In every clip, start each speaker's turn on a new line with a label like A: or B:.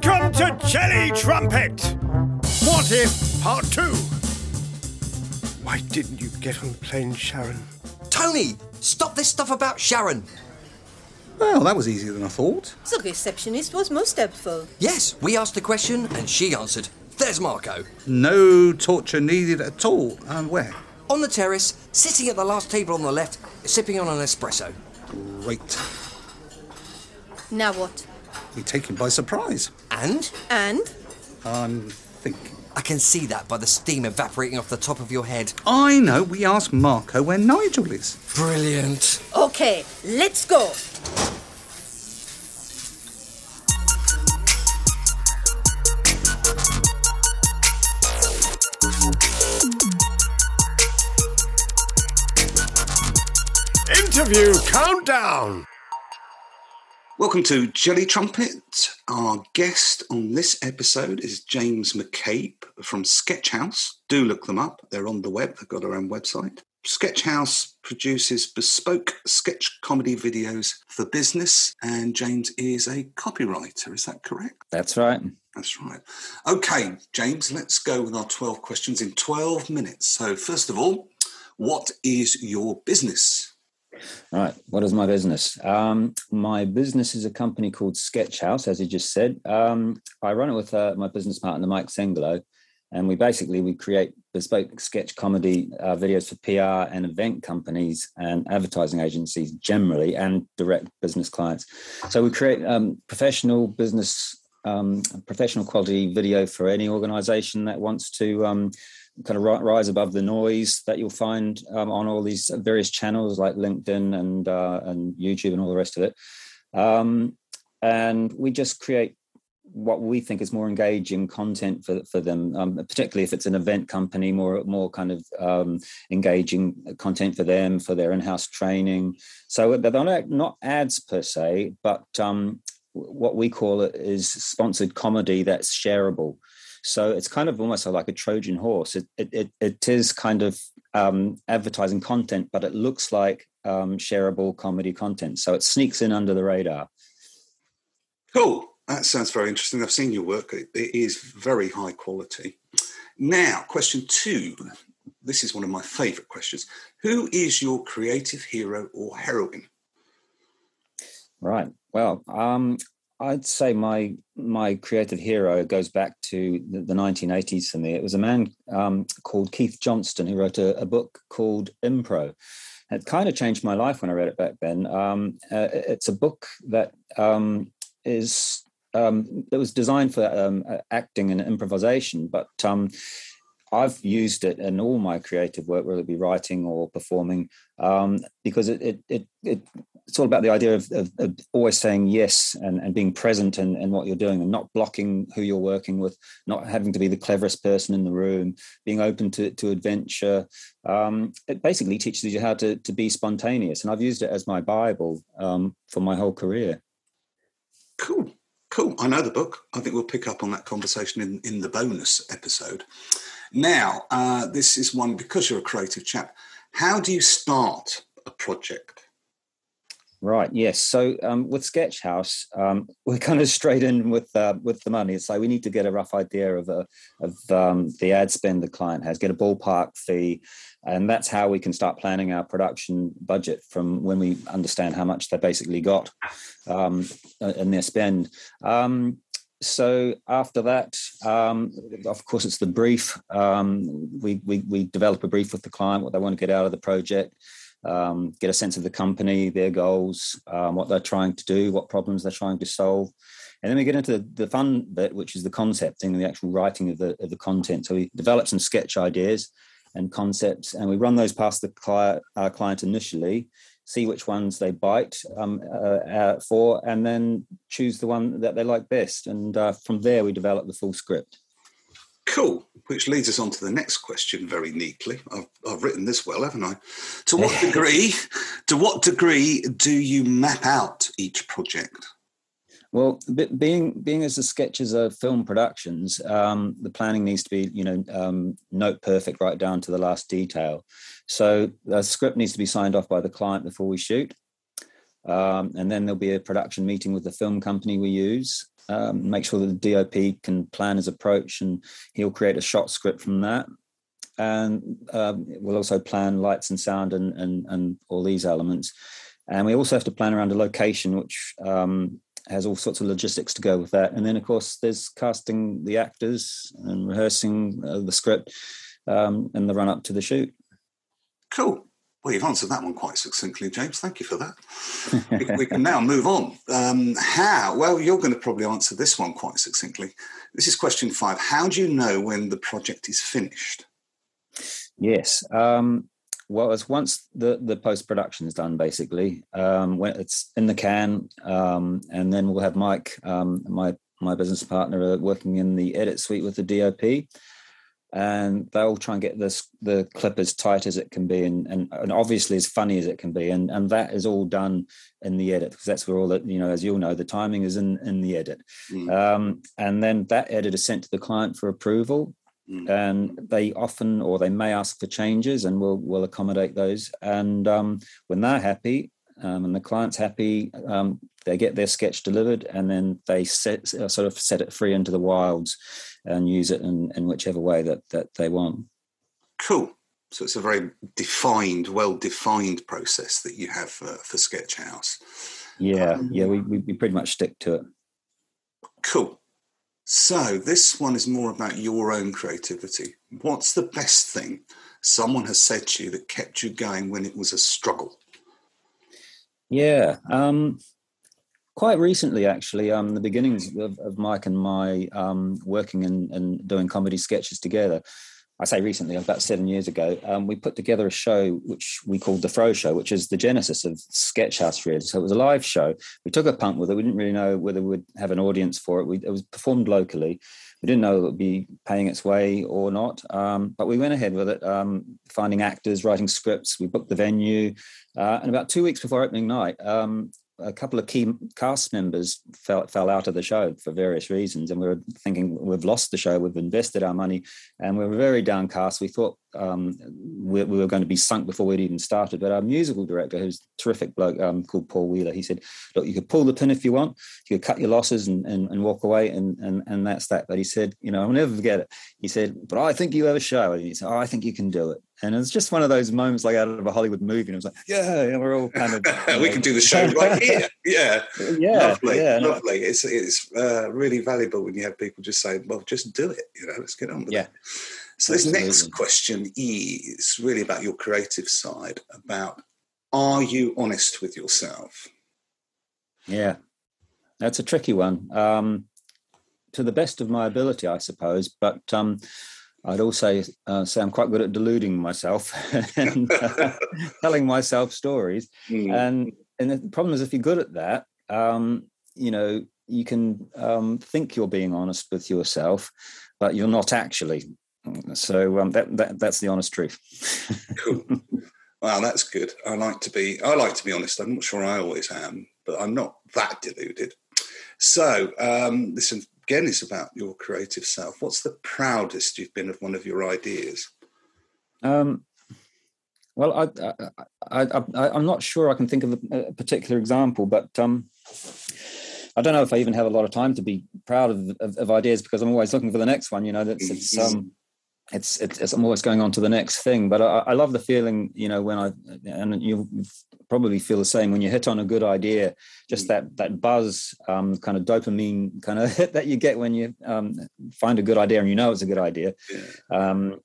A: Welcome to Jelly Trumpet! What if part two? Why didn't you get on the plane, Sharon?
B: Tony, stop this stuff about Sharon.
C: Well, that was easier than I thought.
D: The receptionist was most helpful.
B: Yes, we asked a question and she answered. There's Marco.
C: No torture needed at all. And where?
B: On the terrace, sitting at the last table on the left, sipping on an espresso.
C: Great.
D: Now what?
C: We take him by surprise.
B: And?
D: And?
C: I'm thinking.
B: I can see that by the steam evaporating off the top of your head.
C: I know. We asked Marco where Nigel is.
B: Brilliant.
D: Okay, let's go.
A: Interview countdown!
C: Welcome to Jelly Trumpet. Our guest on this episode is James McCabe from Sketchhouse. Do look them up. They're on the web. They've got their own website. Sketchhouse produces bespoke sketch comedy videos for business, and James is a copywriter. Is that correct?
E: That's right.
C: That's right. Okay, James, let's go with our 12 questions in 12 minutes. So, first of all, what is your business?
E: Right. What is my business? Um, my business is a company called Sketch House, as you just said. Um, I run it with uh, my business partner, Mike Sengelo, and we basically we create bespoke sketch comedy uh, videos for PR and event companies and advertising agencies generally, and direct business clients. So we create um, professional business, um, professional quality video for any organization that wants to um, kind of rise above the noise that you'll find um, on all these various channels like LinkedIn and uh, and YouTube and all the rest of it. Um, and we just create what we think is more engaging content for for them, um, particularly if it's an event company, more more kind of um, engaging content for them for their in-house training. So they're not not ads per se, but um, what we call it is sponsored comedy that's shareable. So it's kind of almost like a Trojan horse. It it it, is kind of um, advertising content, but it looks like um, shareable comedy content. So it sneaks in under the radar.
C: Cool. That sounds very interesting. I've seen your work. It, it is very high quality. Now, question two. This is one of my favourite questions. Who is your creative hero or heroine?
E: Right. Well, um, I'd say my my creative hero goes back to the, the 1980s for me. It was a man um, called Keith Johnstone who wrote a, a, book called Impro. It kind of changed my life when I read it back then. Um, uh, it's a book that um, is um, that was designed for um, acting and improvisation, but um, I've used it in all my creative work, whether it be writing or performing, um, because it, it, it, it, it's all about the idea of, of, of always saying yes and, and being present and, in what you're doing and not blocking who you're working with, not having to be the cleverest person in the room, being open to, to adventure. Um, it basically teaches you how to, to be spontaneous. And I've used it as my Bible um, for my whole career.
C: Cool. Cool. I know the book. I think we'll pick up on that conversation in, in the bonus episode. Now, uh, this is one because you're a creative chap. How do you start a project?
E: Right. Yes. So um, with Sketchhouse, um, we're kind of straight in with uh, with the money. So we need to get a rough idea of a, of um, the ad spend the client has, get a ballpark fee, and that's how we can start planning our production budget from when we understand how much they basically got um, in their spend. Um, so after that, um, of course, it's the brief. Um, we, we, we develop a brief with the client, what they want to get out of the project, um, get a sense of the company, their goals, um, what they're trying to do, what problems they're trying to solve, and then we get into the, the fun bit, which is the concepting and the actual writing of the of the content. So we develop some sketch ideas and concepts, and we run those past the client, our client initially see which ones they bite um, uh, uh, for, and then choose the one that they like best. And uh, from there, we develop the full script.
C: Cool. Which leads us on to the next question very neatly. I've, I've written this well, haven't I? To what degree? to what degree do you map out each project?
E: Well, being being as the sketches are film productions, um, the planning needs to be, you know, um, note perfect right down to the last detail. So the script needs to be signed off by the client before we shoot, um, and then there'll be a production meeting with the film company we use, um, make sure that the DOP can plan his approach, and he'll create a shot script from that. And um, we'll also plan lights and sound and, and and all these elements. And we also have to plan around a location, which um, has all sorts of logistics to go with that. And then, of course, there's casting the actors and rehearsing uh, the script um, and the run up to the shoot.
C: Cool. Well, you've answered that one quite succinctly, James. Thank you for that. we, we, can now move on. Um, how? Well, you're going to probably answer this one quite succinctly. This is question five. How do you know when the project is finished?
E: Yes. Um, well, it's once the, the post production is done, basically, um, when it's in the can, um, and then we'll have Mike, um, my my business partner, uh, working in the edit suite with the DOP, and they'll try and get this the clip as tight as it can be, and, and, and obviously as funny as it can be, and and that is all done in the edit because that's where all that you know, as you'll know, the timing is in in the edit, mm. and then that edit is sent to the client for approval, Mm. and they often or they may ask for changes and we'll we'll accommodate those and um, when they're happy um, and the client's happy um, they get their sketch delivered and then they set uh, sort of set it free into the wilds and use it in, in whichever way that that they want.
C: Cool. So it's a very defined well defined process that you have for, for sketch house.
E: Yeah um, yeah we, we pretty much stick to it.
C: Cool. So, this one is more about your own creativity. What's the best thing someone has said to you that kept you going when it was a struggle?
E: Yeah, um, quite recently, actually, um, the beginnings of, of Mike and my um, working and, and doing comedy sketches together. I say recently, about seven years ago, um, we put together a show which we called the Fro Show, which is the genesis of Sketchhouse, really. So it was a live show. We took a punt with it. We didn't really know whether we'd have an audience for it. We, it was performed locally. We didn't know it would be paying its way or not, um, but we went ahead with it, um, finding actors, writing scripts. We booked the venue, uh, and about two weeks before opening night, um, a couple of key cast members fell fell out of the show for various reasons, and we were thinking we've lost the show, we've invested our money, and we were very downcast. We thought um, we, we, were going to be sunk before we'd even started. But our musical director, who's a terrific bloke um, called Paul Wheeler, he said, "Look, you could pull the pin if you want, you could cut your losses and, and, and walk away, and, and and that's that." But he said, "You know, I'll never forget it." He said, "But I think you have a show," and he said, "Oh, I think you can do it." And it's just one of those moments like out of a Hollywood movie. And it was like, yeah, yeah we're all kind of.
C: we can do the show right here. Yeah.
E: Yeah.
C: Lovely.
E: Yeah,
C: lovely. It's, it's uh, really valuable when you have people just say, well, just do it. You know, let's get on with
E: yeah.
C: it. So, this Absolutely. next question E, is really about your creative side about are you honest with yourself?
E: Yeah. That's a tricky one. Um, to the best of my ability, I suppose. But um, I'd also uh, say I'm quite good at deluding myself and uh, telling myself stories. Mm. And and the problem is, if you're good at that, um, you know, you can um, think you're being honest with yourself, but you're not actually. So um, that, that that's the honest truth.
C: cool. Wow, that's good. I like to be. I like to be honest. I'm not sure I always am, but I'm not that deluded. So, um, listen, again is about your creative self. What's the proudest you've been of one of your ideas?
E: Um, well, I, I, I, am not sure I can think of a, particular example, but um, I don't know if I even have a lot of time to be proud of, of, of ideas because I'm always looking for the next one. You know, that's it's um, it's, it's, it's I'm always going on to the next thing. But I, I love the feeling, you know, when I and you probably feel the same when you hit on a good idea, just mm. that that buzz, um, kind of dopamine kind of hit that you get when you um, find a good idea and you know it's a good idea. Um,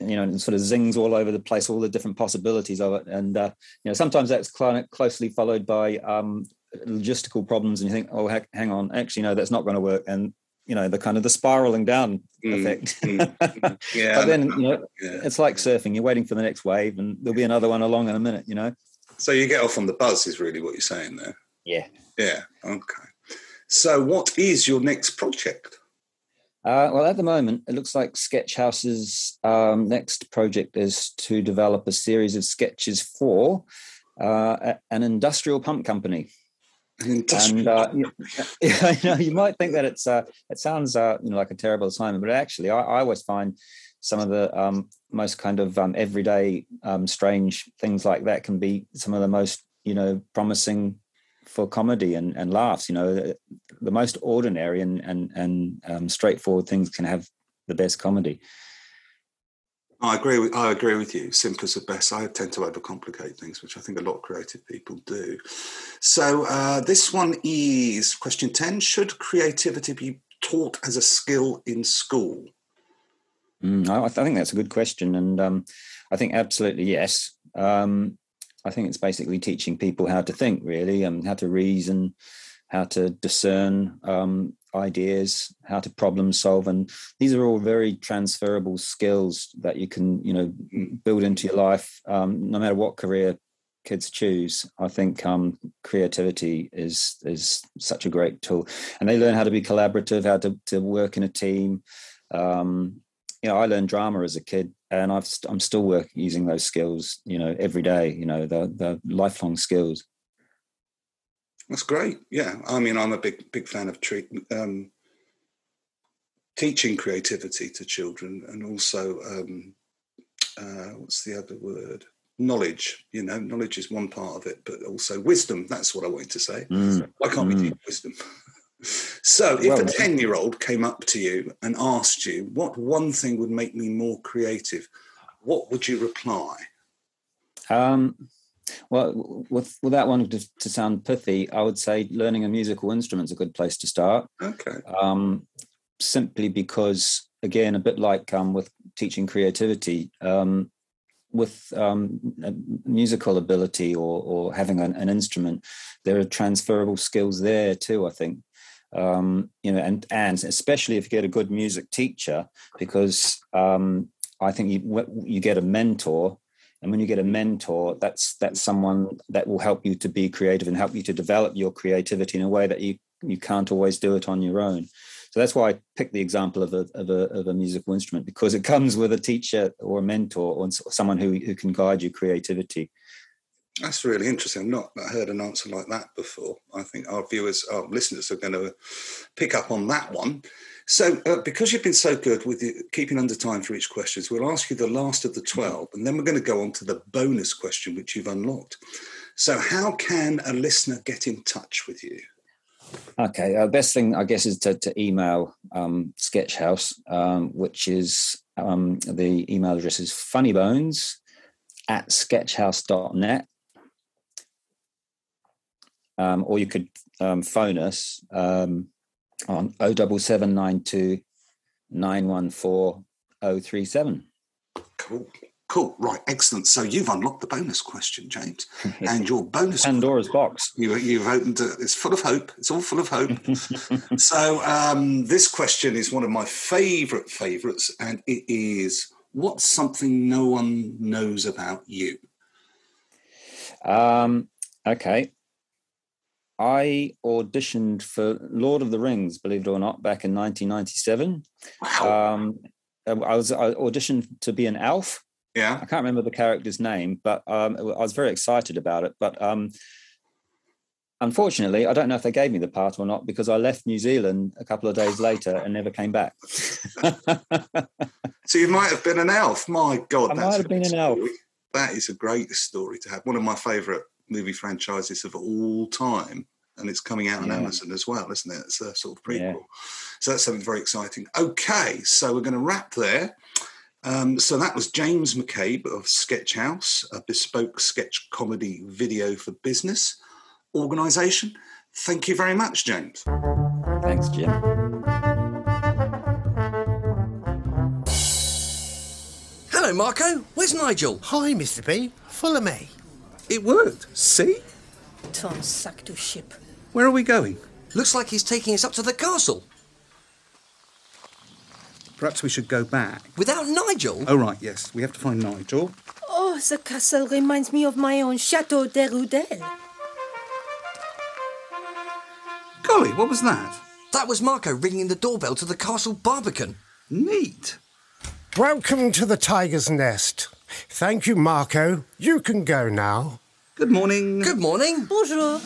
E: you know, and sort of zings all over the place, all the different possibilities of it, and uh, you know, sometimes that's closely followed by um, logistical problems, and you think, oh, hang on, actually, no, that's not going to work, and you know the kind of the spiraling down mm, effect. Mm, mm, yeah, but then you know yeah. it's like surfing. You're waiting for the next wave, and there'll be another one along in a minute. You know.
C: So you get off on the buzz is really what you're saying there.
E: Yeah.
C: Yeah. Okay. So what is your next project?
E: Uh, well, at the moment, it looks like Sketchhouse's um, next project is to develop a series of sketches for uh, an industrial pump company and uh, you, you, know, you might think that it's uh, it sounds uh, you know like a terrible assignment, but actually, I, I always find some of the um, most kind of um, everyday um, strange things like that can be some of the most you know promising for comedy and, and laughs. You know, the, the most ordinary and and and um, straightforward things can have the best comedy.
C: I agree with I agree with you. Simple is best. I tend to overcomplicate things, which I think a lot of creative people do. So uh, this one is question ten: Should creativity be taught as a skill in school?
E: Mm, I, I, think that's a good question, and um, I think absolutely yes. Um, I think it's basically teaching people how to think, really, and how to reason, how to discern um, ideas, how to problem solve, and these are all very transferable skills that you can, you know, build into your life, um, no matter what career kids choose. I think um, creativity is is such a great tool, and they learn how to be collaborative, how to to work in a team. Um, you know, I learned drama as a kid, and I've i I'm still working using those skills. You know, every day. You know, the the lifelong skills.
C: That's great. Yeah, I mean, I'm a big big fan of treat, um, teaching creativity to children, and also um, uh, what's the other word? Knowledge. You know, knowledge is one part of it, but also wisdom. That's what I wanted to say.
E: Mm.
C: Why can't
E: mm.
C: we teach wisdom? so, if well, a ten-year-old came up to you and asked you, "What one thing would make me more creative?" What would you reply?
E: Um, well, with, with that one to, to, sound pithy, I would say learning a musical instrument is a good place to start.
C: Okay.
E: Um, simply because, again, a bit like um, with teaching creativity, um, with um, musical ability or, or having an, an, instrument, there are transferable skills there too. I think, um, you know, and and especially if you get a good music teacher, because um, I think you you get a mentor and when you get a mentor that's that's someone that will help you to be creative and help you to develop your creativity in a way that you you can't always do it on your own so that's why i picked the example of a, of a, of a musical instrument because it comes with a teacher or a mentor or someone who, who can guide your creativity
C: that's really interesting. I've not heard an answer like that before. I think our viewers, our listeners are going to pick up on that one. So, uh, because you've been so good with the, keeping under time for each question, we'll ask you the last of the 12, and then we're going to go on to the bonus question, which you've unlocked. So, how can a listener get in touch with you?
E: Okay, uh, best thing I guess is to, to email um, Sketchhouse, um, which is um, the email address is funnybones at sketchhouse.net. Um, or you could um, phone us um, on 07792 914 037.
C: Cool. Cool. Right. Excellent. So you've unlocked the bonus question, James, and your bonus
E: Pandora's box.
C: You, you've opened. A, it's full of hope. It's all full of hope. so um, this question is one of my favourite favourites, and it is: What's something no one knows about you?
E: Um. Okay. I auditioned for Lord of the Rings, believe it or not, back in 1997. Wow. Um, I was I auditioned to be an elf.
C: Yeah.
E: I can't remember the character's name, but um, I was very excited about it. But um, unfortunately, I don't know if they gave me the part or not because I left New Zealand a couple of days later and never came back.
C: so you might have been an elf. My God,
E: I might have been an elf.
C: That is a great story to have. One of my favourite movie franchises of all time. And it's coming out on yeah. Amazon as well, isn't it? It's a sort of prequel. Yeah. So that's something very exciting. Okay, so we're going to wrap there. Um, so that was James McCabe of Sketch House, a bespoke sketch comedy video for business organisation. Thank you very much, James.
E: Thanks, Jim.
B: Hello, Marco. Where's Nigel?
A: Hi, Mr. B. Follow me.
C: It worked. See?
D: Tom suck to ship.
C: Where are we going?
B: Looks like he's taking us up to the castle.
C: Perhaps we should go back.
B: Without Nigel?
C: Oh, right, yes. We have to find Nigel.
D: Oh, the castle reminds me of my own Chateau de Rudel.
C: Golly, what was that?
B: That was Marco ringing the doorbell to the castle Barbican.
C: Neat.
A: Welcome to the Tiger's Nest. Thank you, Marco. You can go now.
C: Good morning.
B: Good morning.
D: Bonjour.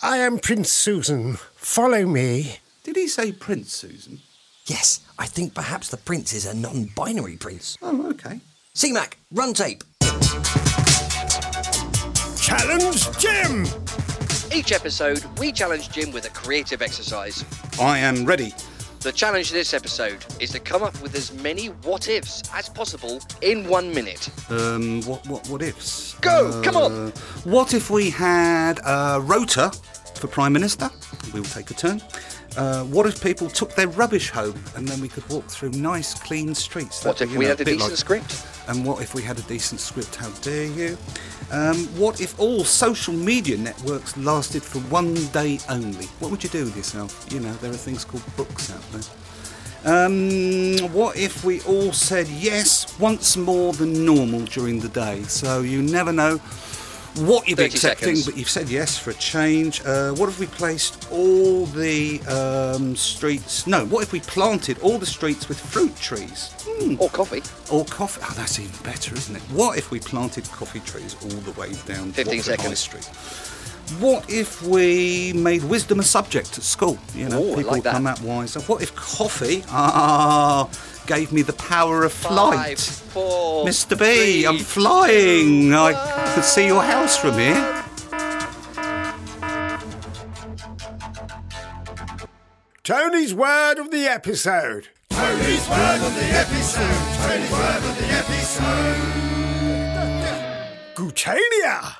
A: I am Prince Susan. Follow me.
C: Did he say Prince Susan?
B: Yes, I think perhaps the prince is a non binary prince.
C: Oh, okay.
B: C-Mac, run tape.
A: challenge Jim.
F: Each episode, we challenge Jim with a creative exercise.
G: I am ready.
F: The challenge this episode is to come up with as many what ifs as possible in one minute.
G: Um, what, what, what ifs?
F: Go, come on.
G: Uh, What if we had a rota for Prime Minister? We will take a turn. Uh, what if people took their rubbish home and then we could walk through nice, clean streets?
F: What
G: That'd
F: if
G: be,
F: we
G: know,
F: had a decent
G: like-
F: script?
G: And what if we had a decent script? How dare you? Um, what if all social media networks lasted for one day only? What would you do with yourself? You know, there are things called books out there. Um, what if we all said yes once more than normal during the day? So you never know what you'll be
F: 30
G: accepting,
F: seconds.
G: but you've said yes for a change. Uh, what if we placed all the um, streets? No, what if we planted all the streets with fruit trees? Hmm.
F: Or coffee?
G: Or coffee. Oh, that's even better, isn't it? What if we planted coffee trees all the way down
F: 15
G: Watford High
F: seconds.
G: Street? What if we made wisdom a subject at school? You know,
F: Ooh,
G: people
F: like that.
G: come out wiser. What if coffee ah gave me the power of flight?
F: Five, four,
G: Mr. B, I'm
F: three,
G: flying. I could see your house from here.
A: Tony's word of the episode. Tony's word of the episode. Tony's word of the episode. Gutania.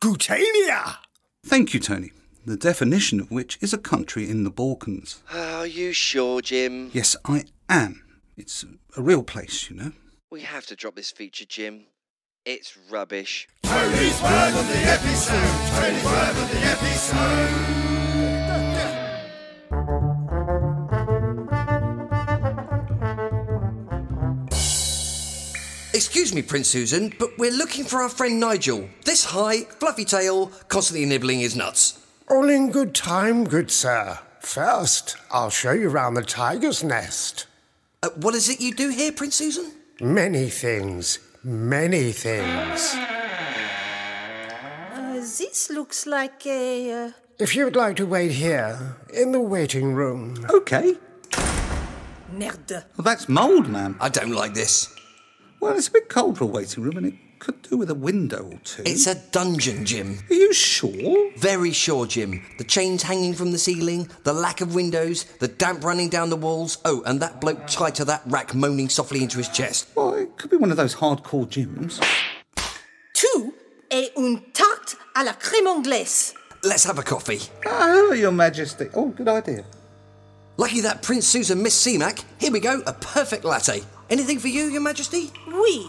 A: Gutania.
G: Thank you, Tony. The definition of which is a country in the Balkans.
F: Are you sure, Jim?
G: Yes, I am. It's a real place, you know.
F: We have to drop this feature, Jim. It's rubbish.
A: Tony's word of the episode. Tony's word of the episode.
B: Excuse me, Prince Susan, but we're looking for our friend Nigel. This high, fluffy tail, constantly nibbling his nuts.
A: All in good time, good sir. First, I'll show you round the tiger's nest.
B: Uh, what is it you do here, Prince Susan?
A: Many things. Many things.
D: Uh, this looks like a. Uh,
A: If you'd like to wait here, in the waiting room.
G: Okay.
D: merde.
G: Well, that's mould, ma'am.
B: I don't like this.
G: Well, it's a bit cold for a waiting room, and it could do with a window or two.
B: It's a dungeon, Jim.
G: Are you sure?
B: Very sure, Jim. The chains hanging from the ceiling, the lack of windows, the damp running down the walls. Oh, and that bloke tied to that rack moaning softly into his chest.
G: Well, it could be one of those hardcore gyms.
D: Two et une tarte à la crème anglaise.
B: Let's have a coffee.
G: Oh, Your Majesty. Oh, good idea.
B: Lucky that Prince Susan Miss CMAC. Here we go, a perfect latte. Anything for you, Your Majesty?
D: Oui.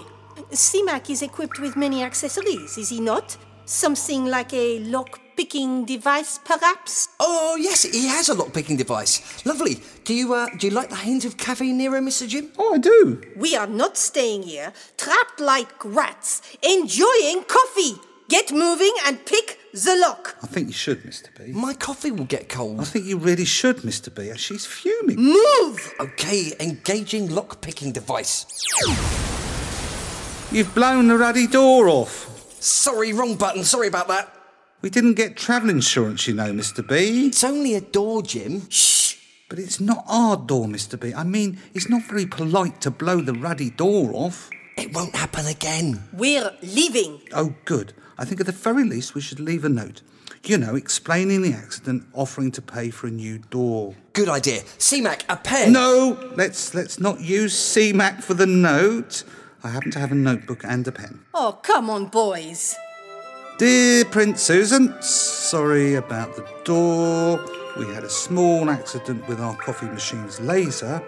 D: CMAC is equipped with many accessories, is he not? Something like a lock picking device, perhaps?
B: Oh yes, he has a lock-picking device. Lovely. Do you uh, do you like the hint of Caffè Nero, Mr. Jim?
G: Oh, I do.
D: We are not staying here, trapped like rats, enjoying coffee. Get moving and pick the lock.
G: I think you should, Mr. B.
B: My coffee will get cold.
G: I think you really should, Mr. B. She's fuming.
D: Move!
B: Okay, engaging lock-picking device.
G: You've blown the ruddy door off.
B: Sorry, wrong button. Sorry about that.
G: We didn't get travel insurance, you know, Mr. B.
B: It's only a door, Jim.
D: Shh!
G: But it's not our door, Mr. B. I mean, it's not very polite to blow the ruddy door off.
B: It won't happen again.
D: We're leaving.
G: Oh, good. I think at the very least we should leave a note. You know, explaining the accident, offering to pay for a new door.
B: Good idea. CMAC, a pen.
G: No, let's let's not use CMAC for the note. I happen to have a notebook and a pen.
D: Oh, come on, boys.
G: Dear Prince Susan, sorry about the door. We had a small accident with our coffee machine's laser.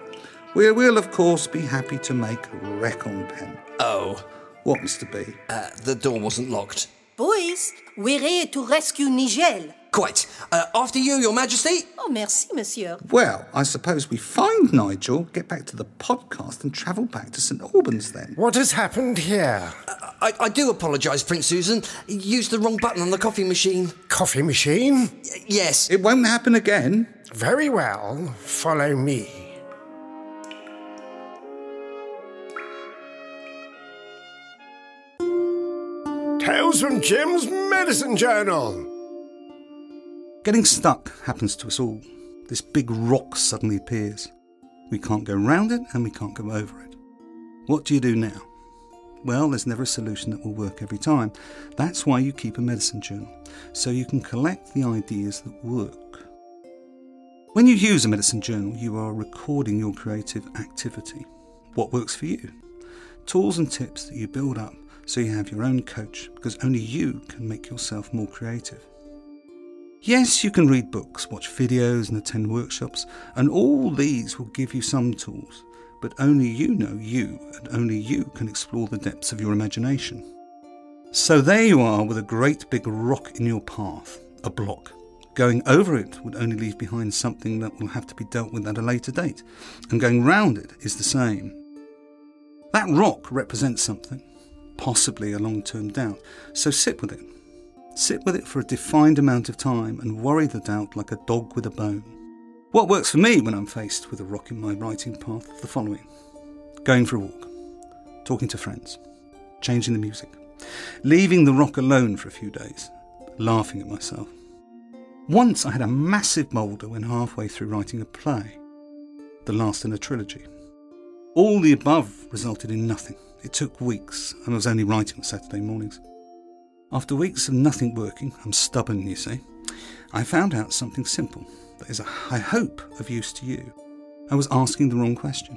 G: We will, of course, be happy to make recompense.
B: Oh,
G: What, Mr. B?
B: uh, the door wasn't locked.
D: Boys, we're here to rescue Nigel.
B: Quite. Uh, after you, Your Majesty.
D: Oh, merci, monsieur.
G: Well, I suppose we find Nigel, get back to the podcast, and travel back to St Albans then.
A: What has happened here?
B: I, I do apologise, Prince Susan. Used the wrong button on the coffee machine.
A: Coffee machine?
B: Y- yes.
G: It won't happen again.
A: Very well. Follow me. Tales from Jim's Medicine Journal.
G: Getting stuck happens to us all. This big rock suddenly appears. We can't go round it and we can't go over it. What do you do now? Well, there's never a solution that will work every time. That's why you keep a medicine journal, so you can collect the ideas that work. When you use a medicine journal, you are recording your creative activity. What works for you? Tools and tips that you build up so you have your own coach, because only you can make yourself more creative. Yes, you can read books, watch videos, and attend workshops, and all these will give you some tools but only you know you, and only you can explore the depths of your imagination. So there you are with a great big rock in your path, a block. Going over it would only leave behind something that will have to be dealt with at a later date, and going round it is the same. That rock represents something, possibly a long term doubt, so sit with it. Sit with it for a defined amount of time and worry the doubt like a dog with a bone. What works for me when I'm faced with a rock in my writing path the following going for a walk, talking to friends, changing the music, leaving the rock alone for a few days, laughing at myself. Once I had a massive boulder when halfway through writing a play, the last in a trilogy. All the above resulted in nothing. It took weeks, and I was only writing on Saturday mornings. After weeks of nothing working, I'm stubborn, you see, I found out something simple that is, I hope, of use to you. I was asking the wrong question.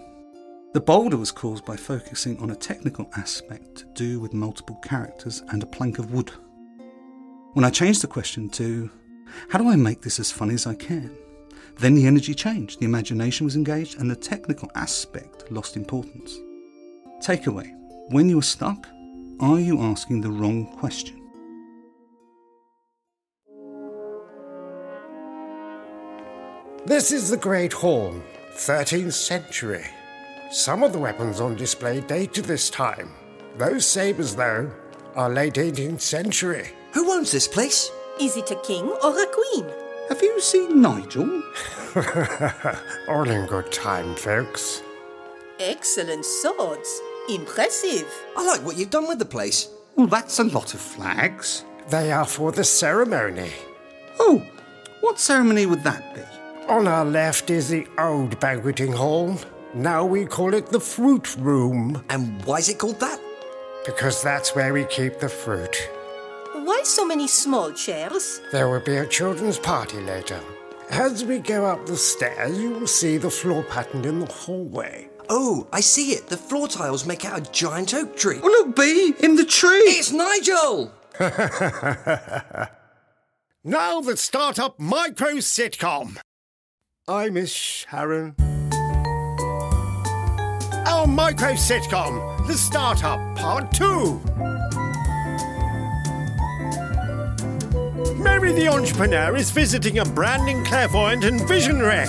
G: The boulder was caused by focusing on a technical aspect to do with multiple characters and a plank of wood. When I changed the question to, how do I make this as funny as I can? Then the energy changed, the imagination was engaged, and the technical aspect lost importance. Takeaway When you are stuck, are you asking the wrong question?
A: This is the Great Horn, 13th century. Some of the weapons on display date to this time. Those sabres, though, are late 18th century.
B: Who owns this place?
D: Is it a king or a queen?
G: Have you seen Nigel?
A: All in good time, folks.
D: Excellent swords. Impressive.
B: I like what you've done with the place.
G: Well, that's a lot of flags.
A: They are for the ceremony.
G: Oh, what ceremony would that be?
A: On our left is the old banqueting hall. Now we call it the fruit room.
B: And why is it called that?
A: Because that's where we keep the fruit.
D: Why so many small chairs?
A: There will be a children's party later. As we go up the stairs, you will see the floor pattern in the hallway.
B: Oh, I see it. The floor tiles make out a giant oak tree.
G: Oh, look, Bee, in the tree.
B: It's Nigel!
A: now the startup micro sitcom. I miss Sharon. Our micro sitcom, The Startup Part 2. Mary the entrepreneur is visiting a branding clairvoyant and visionary.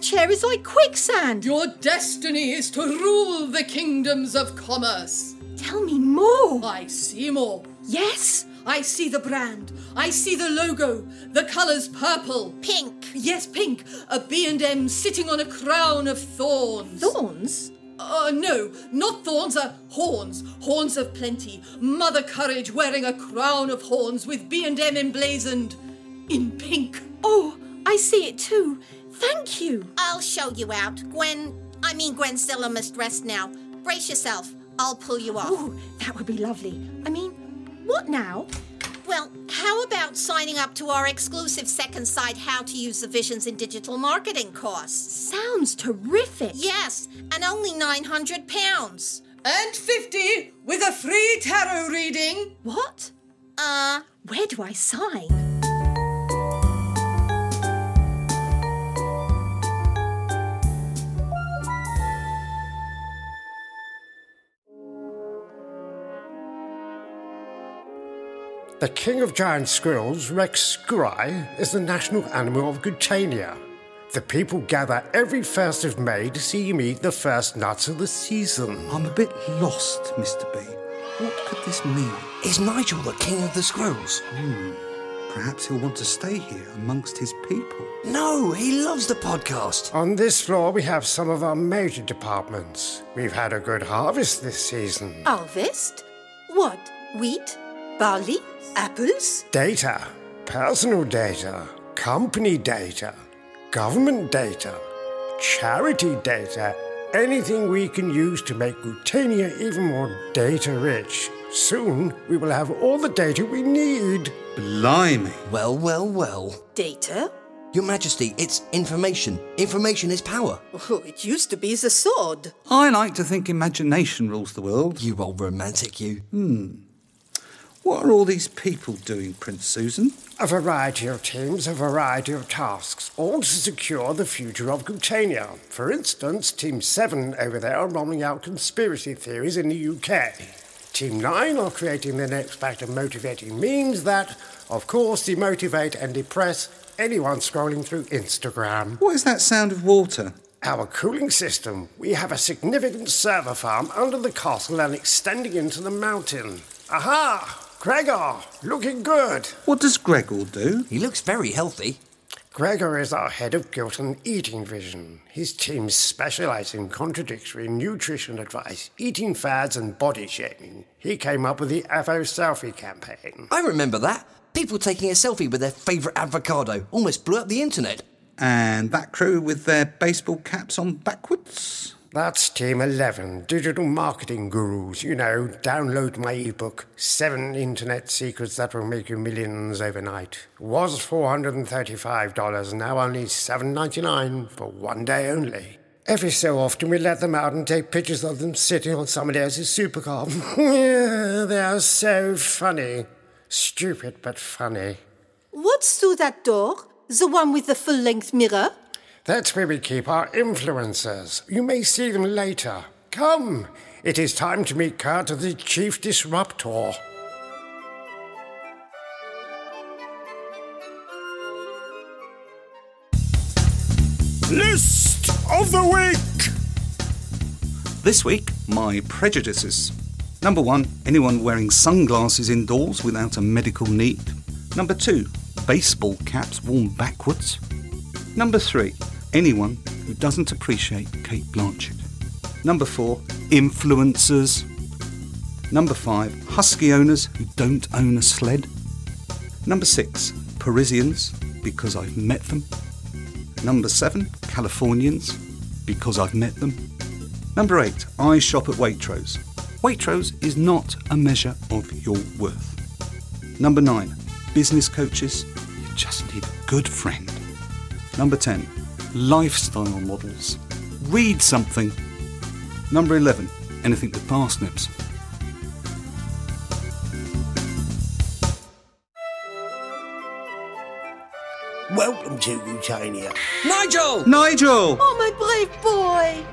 D: Chair is like quicksand.
H: Your destiny is to rule the kingdoms of commerce.
D: Tell me more.
H: I see more.
D: Yes.
H: I see the brand. I see the logo. The colours purple.
D: Pink.
H: Yes, pink. A B&M sitting on a crown of thorns.
D: Thorns?
H: Uh, no, not thorns, uh, horns. Horns of plenty. Mother Courage wearing a crown of horns with B&M emblazoned in pink.
D: Oh, I see it too. Thank you.
I: I'll show you out. Gwen, I mean Gwenzilla must rest now. Brace yourself. I'll pull you off.
D: Oh, that would be lovely. I mean, what now?
I: Well, how about signing up to our exclusive second sight How to Use the Visions in Digital Marketing course?
D: Sounds terrific.
I: Yes, and only £900.
H: And 50 with a free tarot reading.
D: What?
I: Uh,
D: where do I sign?
A: The king of giant squirrels, Rex Scry, is the national animal of Gutania. The people gather every 1st of May to see him eat the first nuts of the season.
G: I'm a bit lost, Mr. B. What could this mean?
B: Is Nigel the king of the squirrels?
G: Hmm. Perhaps he'll want to stay here amongst his people.
B: No, he loves the podcast.
A: On this floor, we have some of our major departments. We've had a good harvest this season.
D: Harvest? What? Wheat? Barley? Apples?
A: Data, personal data, company data, government data, charity data, anything we can use to make Gutania even more data rich. Soon, we will have all the data we need.
G: Blimey.
B: Well, well, well.
D: Data?
B: Your Majesty, it's information. Information is power.
D: Oh, it used to be the sword.
G: I like to think imagination rules the world.
B: You old romantic, you. Hmm.
G: What are all these people doing, Prince Susan?
A: A variety of teams, a variety of tasks, all to secure the future of Gutania. For instance, Team 7 over there are rolling out conspiracy theories in the UK. Team 9 are creating the next batch of motivating memes that, of course, demotivate and depress anyone scrolling through Instagram.
G: What is that sound of water?
A: Our cooling system. We have a significant server farm under the castle and extending into the mountain. Aha! Gregor, looking good.
G: What does Gregor do?
B: He looks very healthy.
A: Gregor is our head of guilt and eating vision. His team specialise in contradictory nutrition advice, eating fads, and body shaming. He came up with the Avo selfie campaign.
B: I remember that. People taking a selfie with their favourite avocado almost blew up the internet.
G: And that crew with their baseball caps on backwards?
A: That's Team 11, digital marketing gurus. You know, download my ebook, Seven Internet Secrets That Will Make You Millions Overnight. Was $435, now only $7.99 for one day only. Every so often we let them out and take pictures of them sitting on somebody else's supercar. they are so funny. Stupid but funny.
D: What's through that door? The one with the full length mirror?
A: That's where we keep our influencers. You may see them later. Come, it is time to meet Carter, the chief disruptor. List of the week!
G: This week, my prejudices. Number one, anyone wearing sunglasses indoors without a medical need. Number two, baseball caps worn backwards. Number three, anyone who doesn't appreciate Cate Blanchett. Number four, influencers. Number five, husky owners who don't own a sled. Number six, Parisians, because I've met them. Number seven, Californians, because I've met them. Number eight, I shop at Waitrose. Waitrose is not a measure of your worth. Number nine, business coaches, you just need a good friend. Number 10, lifestyle models. Read something. Number 11, anything with parsnips.
A: Welcome to Gutania.
B: Nigel!
G: Nigel!
D: Oh, my brave boy!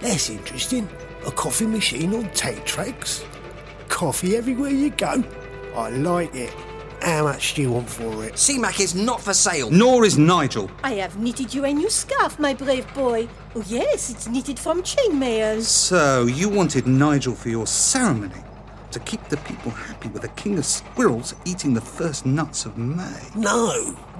A: That's interesting. A coffee machine on tape tracks. Coffee everywhere you go. I like it. How much do you want for it?
B: CMAC is not for sale.
G: Nor is Nigel.
D: I have knitted you a new scarf, my brave boy. Oh, yes, it's knitted from chainmail.
G: So, you wanted Nigel for your ceremony to keep the people happy with a king of squirrels eating the first nuts of May.
A: No,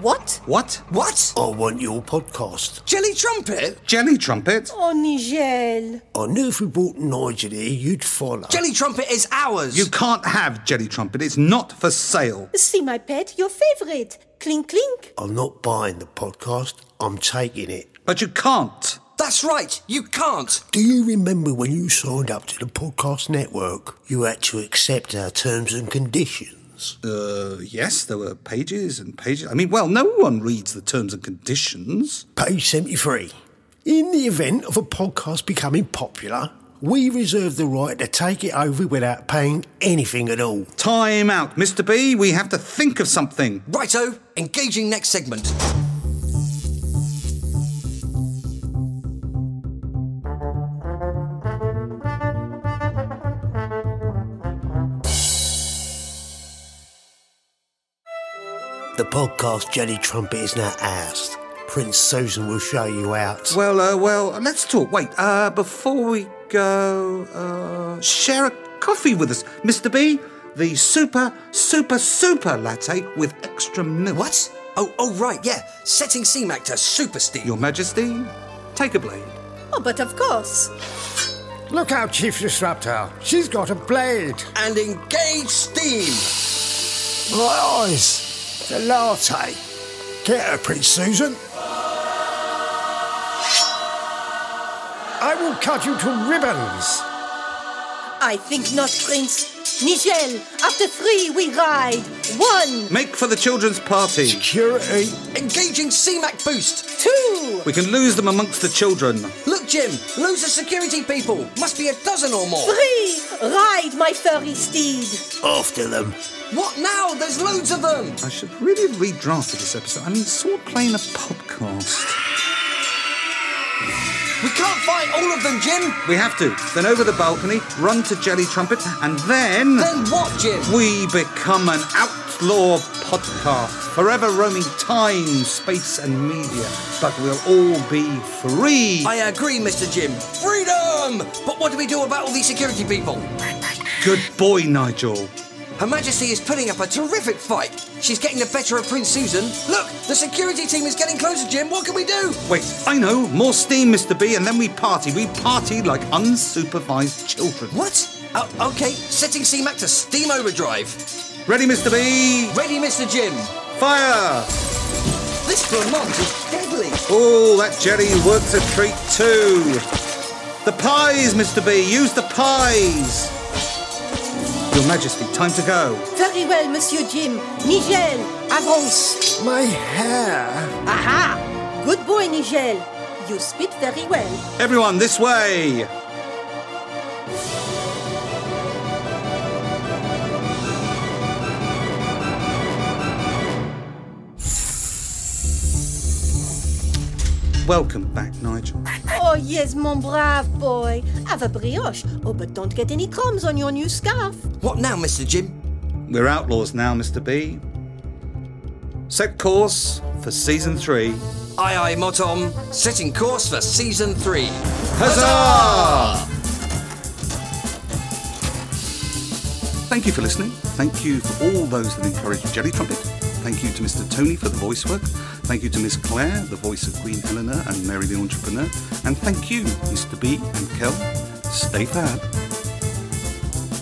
D: What?
G: What?
B: What?
A: I want your podcast.
B: Jelly Trumpet?
G: Jelly trumpet?
D: Oh, Nigel.
A: I knew if we brought Nigel here, you'd follow.
B: Jelly Trumpet is ours.
G: You can't have Jelly trumpet. It's not for sale.
D: See, my pet, your favorite. Clink, clink.
A: I'm not buying the podcast. I'm taking it.
G: But you can't.
B: That's right. You can't.
A: Do you remember when you signed up to the podcast network? You had to accept our terms and conditions.
G: Uh, yes, there were pages and pages. I mean, well, no one reads the terms and conditions.
A: Page 73. In the event of a podcast becoming popular, we reserve the right to take it over without paying anything at all.
G: Time out, Mr. B. We have to think of something.
B: Righto. Engaging next segment.
A: The podcast Jelly Trumpet is now ours. Prince Susan will show you out.
G: Well, uh, well, let's talk. Wait, uh, before we go, uh, share a coffee with us, Mr. B. the super, super, super latte with extra milk.
B: What? Oh, oh, right, yeah. Setting CMAC to super steam.
G: Your Majesty, take a blade.
H: Oh, but of course.
A: Look out, Chief Disruptor. She's got a blade.
B: And engage steam.
A: My eyes. The latte. Get her, Prince Susan. I will cut you to ribbons.
D: I think not, Prince. Nigel, after three we ride. One,
G: Make for the children's party.
A: Security.
B: Engaging CMAC boost.
D: two,
G: We can lose them amongst the children.
B: Look, Jim, lose the security people. Must be a dozen or more.
D: three. Ride, my furry steed.
A: After them.
B: What now? There's loads of them.
G: I should really have redrafted this episode. I mean, it's sort playing a podcast.
B: We can't fight all of them, Jim.
G: We have to. Then over the balcony, run to Jelly Trumpet, and then
B: Then what, Jim?
G: we become an outlaw podcast, forever roaming time, space, and media. But we'll all be free.
B: I agree, Mr. Jim. Freedom! But what do we do about all these security people?
G: Good boy, Nigel.
B: Her Majesty is putting up a terrific fight. She's getting the better of Prince Susan. Look, the security team is getting closer, Jim. What can we do?
G: Wait, I know. More steam, Mr. B, and then we party. We party like unsupervised children.
B: What? Oh, okay, setting CMAC to steam overdrive.
G: Ready, Mr. B?
B: Ready, Mr. Jim.
G: Fire!
B: This Vermont is deadly.
G: Oh, that jelly works a treat too. The pies, Mr. B. Use the pies. Your Majesty, time to go.
D: Very well, Monsieur Jim. Nigel, avance.
A: My hair.
D: Aha! Good boy, Nigel. You spit very well.
G: Everyone, this way. Welcome back, Nigel.
D: Oh, yes, mon brave boy. Have a brioche. Oh, but don't get any crumbs on your new scarf.
B: What now, Mr. Jim?
G: We're outlaws now, Mr. B. Set course for season three.
B: Aye, aye, Motom. Setting course for season three.
G: Huzzah! Thank you for listening. Thank you for all those that encouraged Jelly Trumpet. Thank you to Mr. Tony for the voice work. Thank you to Miss Claire, the voice of Queen Eleanor and Mary the Entrepreneur. And thank you, Mr. B and Kel. Stay fab.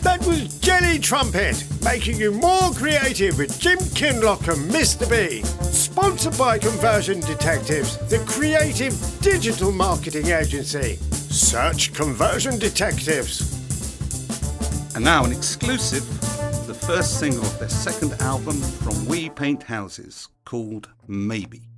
A: That was Jelly Trumpet, making you more creative with Jim Kinlock and Mr. B. Sponsored by Conversion Detectives, the creative digital marketing agency. Search Conversion Detectives.
G: And now an exclusive, the first single of their second album from We Paint Houses, called Maybe.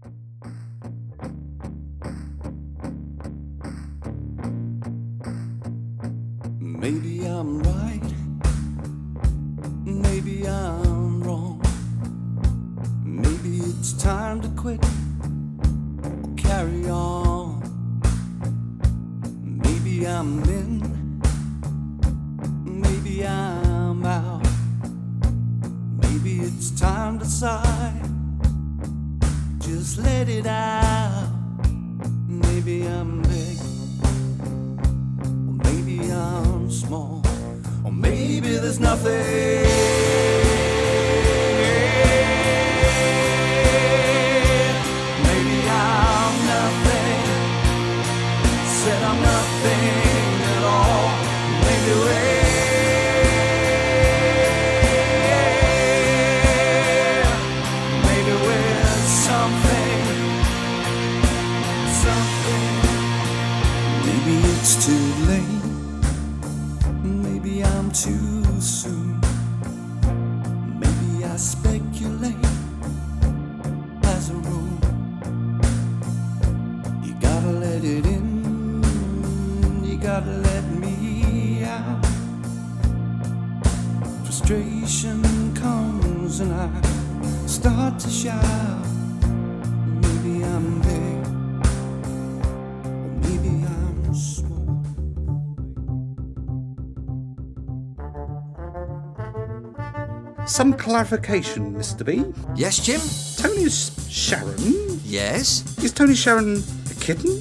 G: Some clarification, Mr. B.
B: Yes, Jim?
G: Tony's Sharon?
B: Yes?
G: Is Tony Sharon a kitten?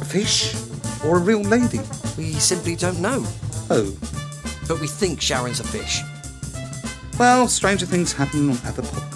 G: A fish? Or a real lady?
B: We simply don't know.
G: Oh,
B: But we think Sharon's a fish.
G: Well, stranger things happen on other podcasts